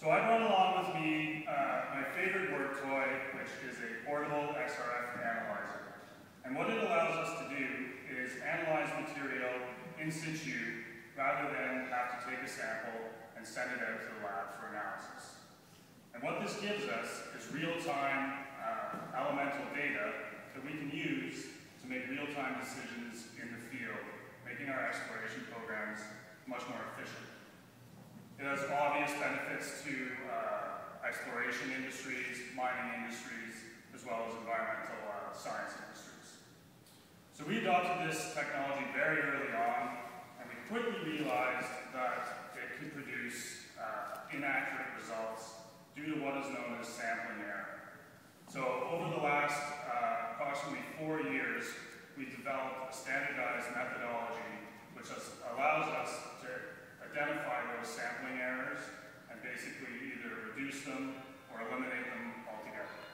So I brought along with me uh, my favorite work toy, which is a portable XRF analyzer. And what it allows us to do is analyze material in situ rather than have to take a sample and send it out to the lab for analysis. And what this gives us is real-time uh, elemental data that we can use to make real-time decisions in the field, making our exploration programs much more efficient. It has obvious to uh, exploration industries, mining industries, as well as environmental uh, science industries. So we adopted this technology very early on, and we quickly realized that it could produce uh, inaccurate results due to what is known as sampling error. So over the last uh, approximately four years, we've developed a standardized methodology which has, allows us to identify them or eliminate them altogether.